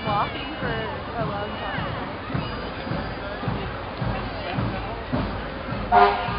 been walking for a long time.